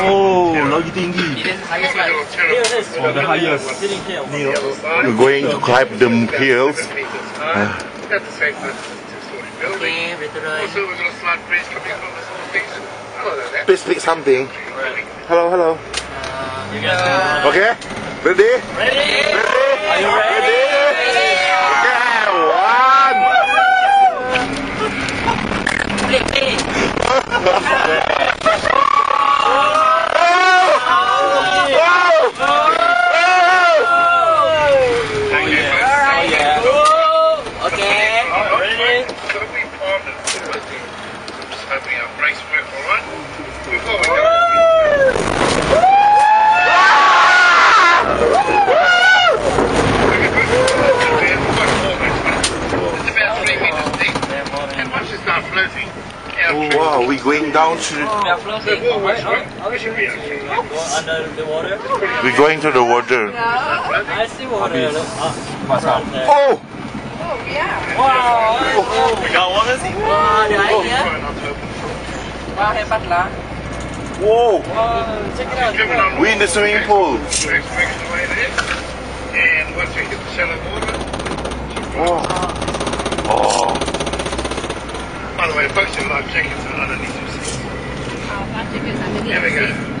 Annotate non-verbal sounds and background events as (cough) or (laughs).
Oh, lagi tinggi. Oh, the highest. You're going to climb the hills. Please something. Hello, hello. Okay? Ready? Ready? Ready? Ready? Okay. (laughs) we go. It's about three meters deep. And once you start floating, our Oh, wow, we're going down to, we are floating. Wall right works now right. We should be okay. go under the water? We're going to the water. I see water. Look ah, up right there oh! Oh, Oh! wow wow ada air ya Try not to open. wah hebat lah Whoa! wow check it out We're in the swimming pool. We're expecting the way it is. And once we hit the shallow water, Oh. Oh. by the way, post your life jackets are underneath your seats. Here we go.